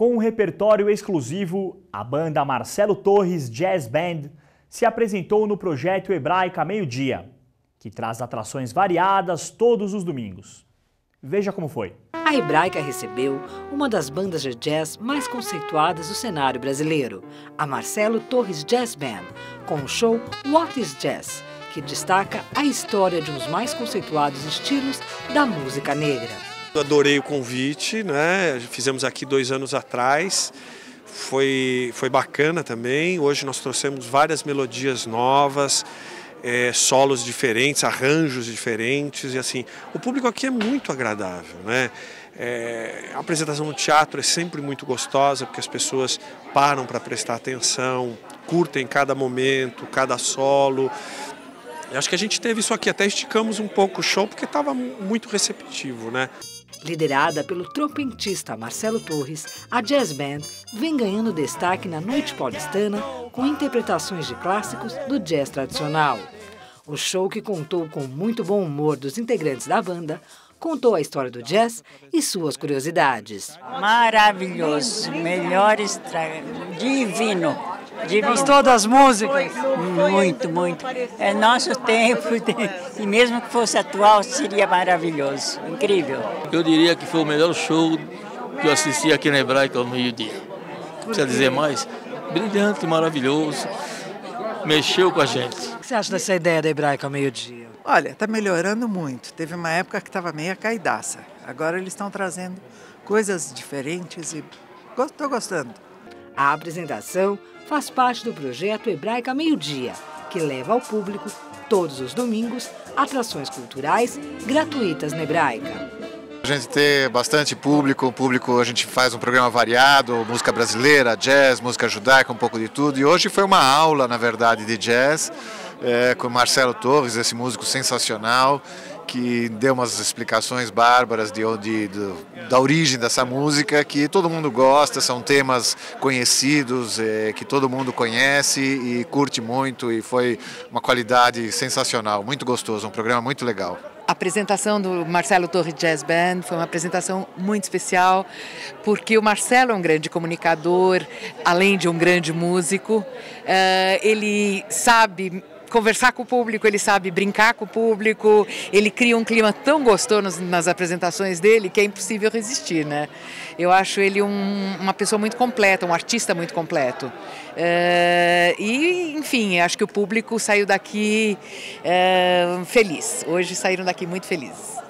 Com um repertório exclusivo, a banda Marcelo Torres Jazz Band se apresentou no projeto Hebraica Meio-Dia, que traz atrações variadas todos os domingos. Veja como foi. A Hebraica recebeu uma das bandas de jazz mais conceituadas do cenário brasileiro, a Marcelo Torres Jazz Band, com o show What is Jazz, que destaca a história de um dos mais conceituados estilos da música negra. Adorei o convite, né? Fizemos aqui dois anos atrás. Foi, foi bacana também. Hoje nós trouxemos várias melodias novas, é, solos diferentes, arranjos diferentes e assim. O público aqui é muito agradável, né? É, a apresentação no teatro é sempre muito gostosa porque as pessoas param para prestar atenção, curtem cada momento, cada solo. Eu acho que a gente teve isso aqui, até esticamos um pouco o show porque estava muito receptivo, né? Liderada pelo trompetista Marcelo Torres, a Jazz Band vem ganhando destaque na noite paulistana com interpretações de clássicos do jazz tradicional. O show, que contou com muito bom humor dos integrantes da banda, contou a história do jazz e suas curiosidades. Maravilhoso, melhor divino. Divino. Gostou das músicas? Muito, muito. É nosso tempo e mesmo que fosse atual seria maravilhoso, incrível. Eu diria que foi o melhor show que eu assisti aqui na Hebraica ao meio-dia. Precisa dizer mais? Brilhante, maravilhoso, mexeu com a gente. O que você acha dessa ideia da Hebraica ao meio-dia? Olha, está melhorando muito. Teve uma época que estava meio caidaça. Agora eles estão trazendo coisas diferentes e estou gostando. A apresentação faz parte do projeto Hebraica Meio Dia, que leva ao público, todos os domingos, atrações culturais gratuitas na Hebraica. A gente ter bastante público, público a gente faz um programa variado, música brasileira, jazz, música judaica, um pouco de tudo. E hoje foi uma aula, na verdade, de jazz é, com Marcelo Torres, esse músico sensacional, que deu umas explicações bárbaras de, de, de, da origem dessa música, que todo mundo gosta, são temas conhecidos, é, que todo mundo conhece e curte muito, e foi uma qualidade sensacional, muito gostoso, um programa muito legal. A apresentação do Marcelo Torres Jazz Band foi uma apresentação muito especial, porque o Marcelo é um grande comunicador, além de um grande músico. Uh, ele sabe conversar com o público, ele sabe brincar com o público, ele cria um clima tão gostoso nas apresentações dele que é impossível resistir, né? Eu acho ele um, uma pessoa muito completa, um artista muito completo. Uh, e, enfim, acho que o público saiu daqui uh, feliz. Hoje saíram daqui muito felizes.